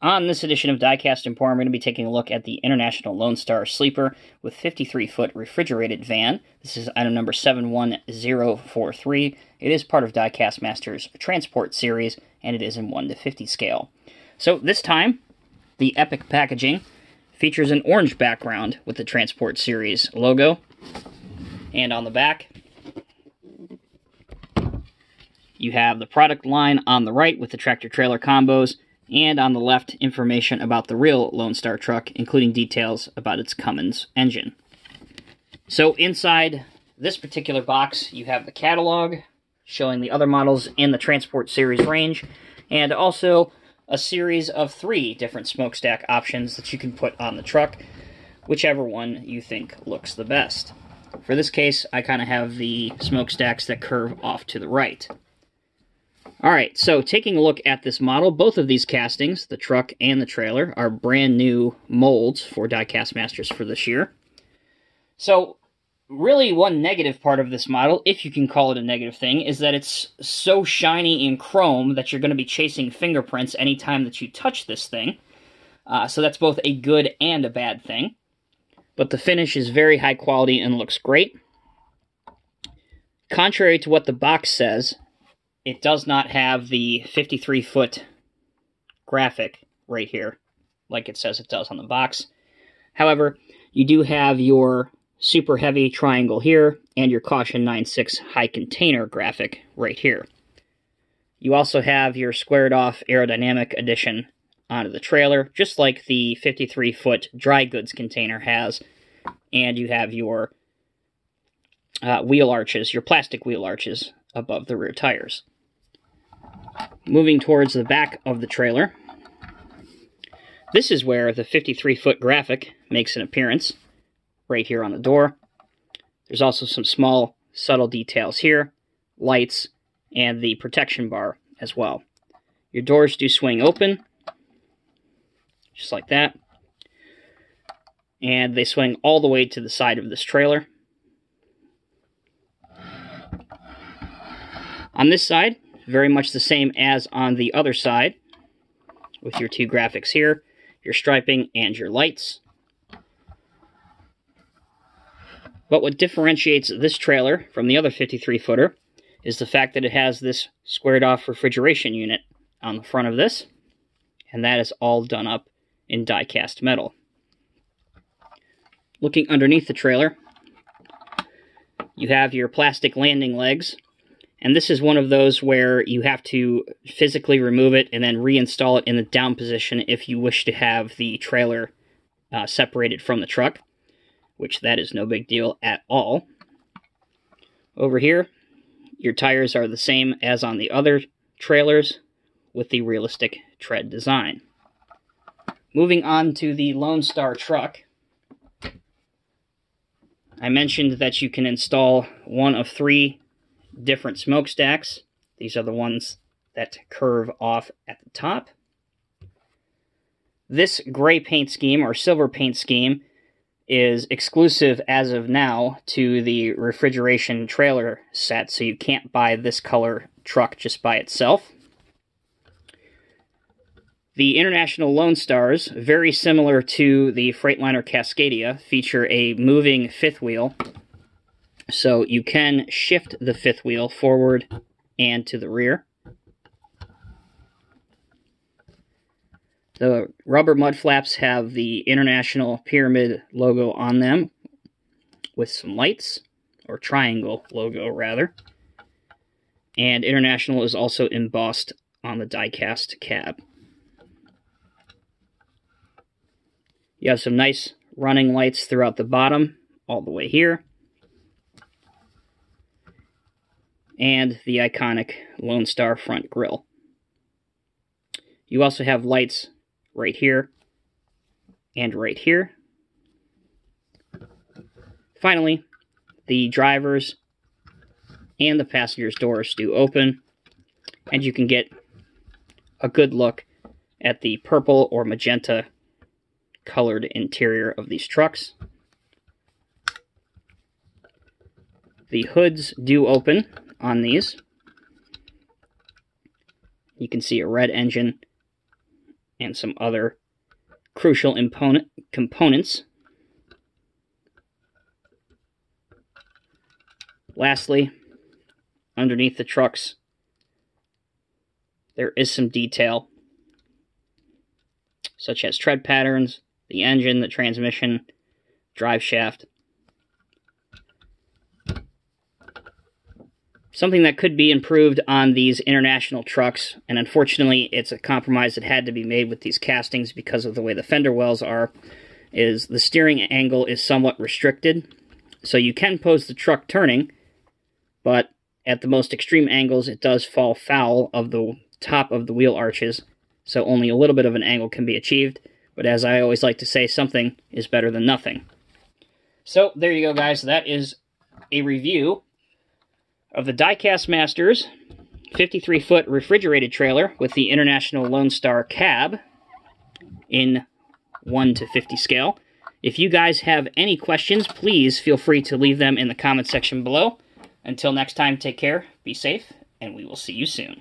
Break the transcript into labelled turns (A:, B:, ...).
A: On this edition of Diecast and Emporium, I'm going to be taking a look at the International Lone Star Sleeper with 53-foot refrigerated van. This is item number 71043. It is part of Diecast Masters Transport Series, and it is in 1 to 50 scale. So this time, the Epic packaging features an orange background with the Transport Series logo. And on the back, you have the product line on the right with the tractor-trailer combos, and on the left, information about the real Lone Star truck, including details about its Cummins engine. So inside this particular box, you have the catalog showing the other models in the Transport Series range, and also a series of three different smokestack options that you can put on the truck, whichever one you think looks the best. For this case, I kind of have the smokestacks that curve off to the right. Alright, so taking a look at this model, both of these castings, the truck and the trailer, are brand new molds for Diecast Masters for this year. So, really one negative part of this model, if you can call it a negative thing, is that it's so shiny in chrome that you're going to be chasing fingerprints anytime that you touch this thing. Uh, so that's both a good and a bad thing. But the finish is very high quality and looks great. Contrary to what the box says, it does not have the 53 foot graphic right here, like it says it does on the box. However, you do have your super heavy triangle here and your caution 9.6 high container graphic right here. You also have your squared off aerodynamic addition onto the trailer, just like the 53 foot dry goods container has, and you have your uh, wheel arches, your plastic wheel arches above the rear tires. Moving towards the back of the trailer, this is where the 53-foot graphic makes an appearance, right here on the door. There's also some small, subtle details here, lights, and the protection bar as well. Your doors do swing open, just like that. And they swing all the way to the side of this trailer. On this side, very much the same as on the other side with your two graphics here, your striping and your lights. But what differentiates this trailer from the other 53-footer is the fact that it has this squared-off refrigeration unit on the front of this, and that is all done up in die-cast metal. Looking underneath the trailer, you have your plastic landing legs and this is one of those where you have to physically remove it and then reinstall it in the down position if you wish to have the trailer uh, separated from the truck, which that is no big deal at all. Over here, your tires are the same as on the other trailers with the realistic tread design. Moving on to the Lone Star truck. I mentioned that you can install one of three different smokestacks. These are the ones that curve off at the top. This gray paint scheme or silver paint scheme is exclusive as of now to the refrigeration trailer set, so you can't buy this color truck just by itself. The International Lone Stars, very similar to the Freightliner Cascadia, feature a moving fifth wheel so you can shift the fifth wheel forward and to the rear. The rubber mud flaps have the International Pyramid logo on them with some lights, or triangle logo rather. And International is also embossed on the die-cast cab. You have some nice running lights throughout the bottom, all the way here. And the iconic Lone Star front grille. You also have lights right here and right here. Finally, the driver's and the passenger's doors do open, and you can get a good look at the purple or magenta colored interior of these trucks. The hoods do open on these. You can see a red engine and some other crucial imponent, components. Lastly, underneath the trucks, there is some detail, such as tread patterns, the engine, the transmission, drive shaft. Something that could be improved on these international trucks, and unfortunately it's a compromise that had to be made with these castings because of the way the fender wells are, is the steering angle is somewhat restricted. So you can pose the truck turning, but at the most extreme angles it does fall foul of the top of the wheel arches, so only a little bit of an angle can be achieved. But as I always like to say, something is better than nothing. So there you go, guys. That is a review of the Diecast Masters 53 foot refrigerated trailer with the International Lone Star cab in 1 to 50 scale. If you guys have any questions, please feel free to leave them in the comment section below. Until next time, take care, be safe, and we will see you soon.